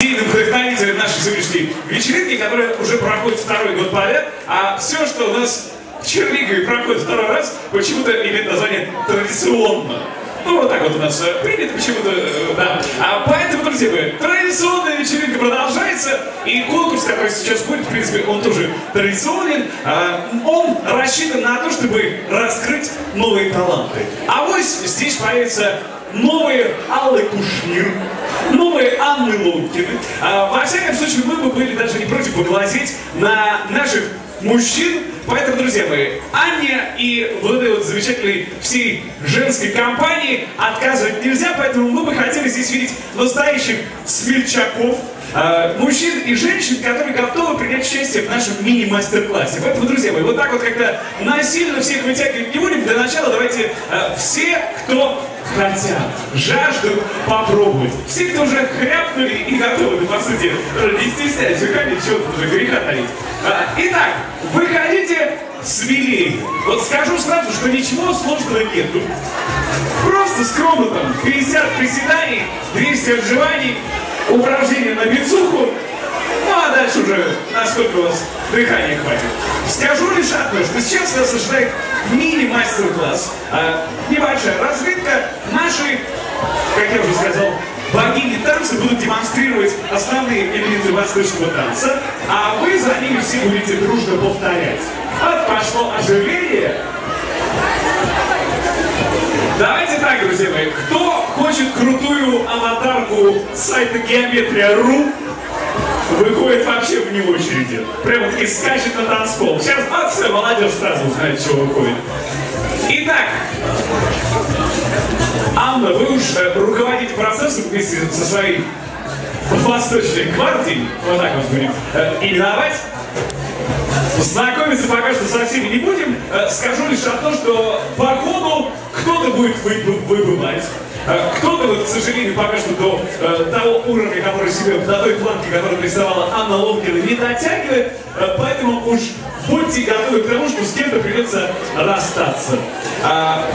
идейным вдохновителем нашей сегодняшней вечеринки, которая уже проходит второй год подряд, а все, что у нас в Чернигове проходит второй раз, почему-то имеет название традиционно. Ну, вот так вот у нас э, принято почему-то, э, да. А поэтому, друзья мои, традиционная вечеринка продолжается, и конкурс, который сейчас будет, в принципе, он тоже традиционен. А, он рассчитан на то, чтобы раскрыть новые таланты. А вот здесь появится новые Аллы Кушнир, новые Анны Лункины. А, во всяком случае, мы бы были даже не против поглазеть на наших мужчин. Поэтому, друзья мои, Аня и вот этой вот замечательной всей женской компании отказывать нельзя, поэтому мы бы хотели здесь видеть настоящих смельчаков, э, мужчин и женщин, которые готовы участие в нашем мини-мастер-классе. Поэтому, друзья мои, вот так вот как-то насильно всех вытягивать не будем. Для начала давайте э, все, кто хотят, жаждут попробовать. Все, кто уже хряпнули и готовы, по сути, не стесняйтесь, выходите, чего тут уже греха таить. А, Итак, выходите смелее. Вот скажу сразу, что ничего сложного нету. Просто скромно там 50 приседаний, 200 отживаний, упражнения на бицуху, дальше уже насколько у вас дыхания хватит. Скажу лишь одно, что сейчас нас ожидает мини-мастер-класс. А, небольшая разведка нашей, как я уже сказал, богини танца будут демонстрировать основные элементы восточного танца, а вы за ними все будете дружно повторять. Вот пошло оживление. Давайте так, друзья мои, кто хочет крутую аватарку сайта Геометрия.ру, выходит вообще вне очереди. Прямо таки скачет на танцпол. Сейчас, а все, молодежь сразу узнает, что выходит. Итак, Анна, вы уж э, руководите процессом вместе со своей восточной гвардией, вот так вас будем э, именовать. Знакомиться пока что со всеми не будем. Э, Скажу лишь одно, что по ходу кто-то будет вы- выбывать. Э, Кто-то, вот, к сожалению, пока что до э, того уровня, который себе, до той планки, которую рисовала Анна Ломкина, не дотягивает. Э, поэтому уж будьте готовы к тому, что с кем-то придется расстаться. А,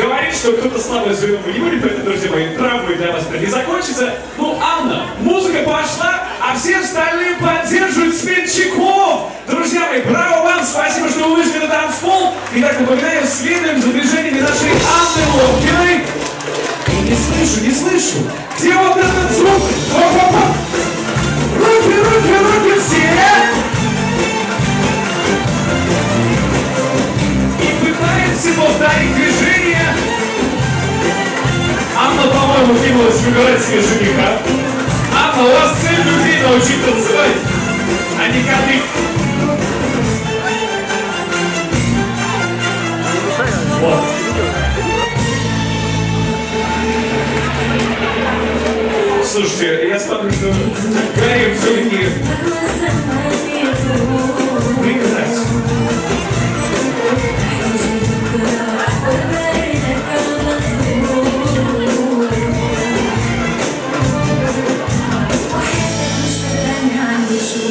говорить, что кто-то слабый мы не будем, поэтому, друзья мои, травмы для вас не закончится. Ну, Анна, музыка пошла, а все остальные поддерживают сменщиков. Друзья мои, браво вам, спасибо, что вы вышли на танцпол. Итак, напоминаю, следуем за движениями нашей Анны Ломкиной. Слышу, не слышу. Где вот этот звук? Оп-оп-оп. Руки, руки, руки все. И пытаемся повторить движение. Анна, по-моему, кинулась выбирать себе жениха. Анна, у вас цель людей научить танцевать, а не коты. Вот. Слушайте, я смотрю, что Гарри все-таки прекрасен.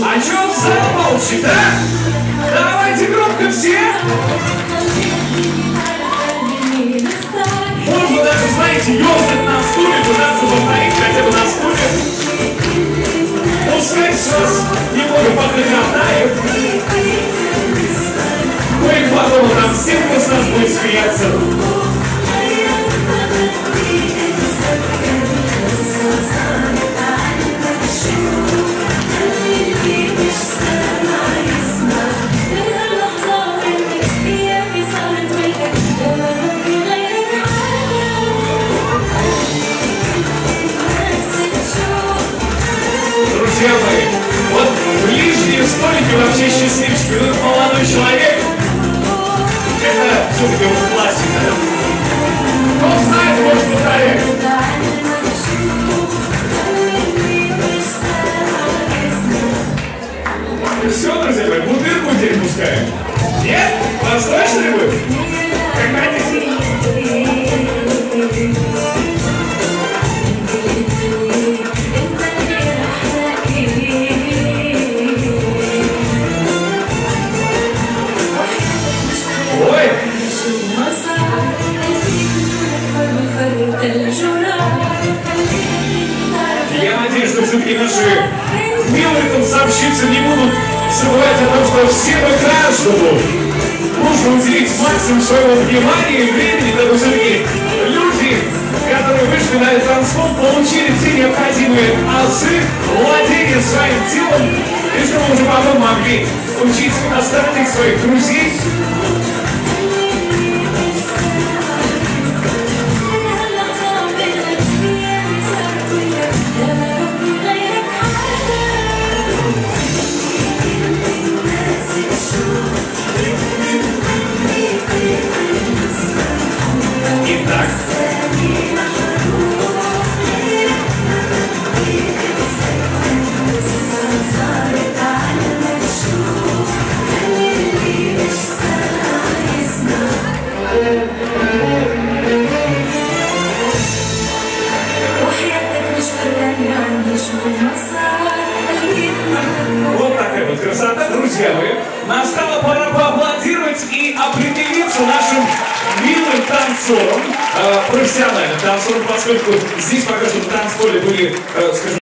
А чё в зал молчит, а? Давайте громко все! Можно даже, знаете, ёрзать молодой человек, это все-таки вот классика. Кто знает, может повторять. Все, друзья мои, бутырку здесь пускаем. Нет? Восточный вы? Танцовщицы не будут забывать о том, что всем и каждому нужно уделить максимум своего внимания и времени, дабы все-таки люди, которые вышли на этот танцпол, получили все необходимые азы владения своим телом, и чтобы уже потом могли учить остальных своих друзей Итак, красота, друзья мои. Настала пора поаплодировать и определиться нашим милым танцором, э, профессиональным танцором, поскольку здесь пока что на танцполе были, э, скажем,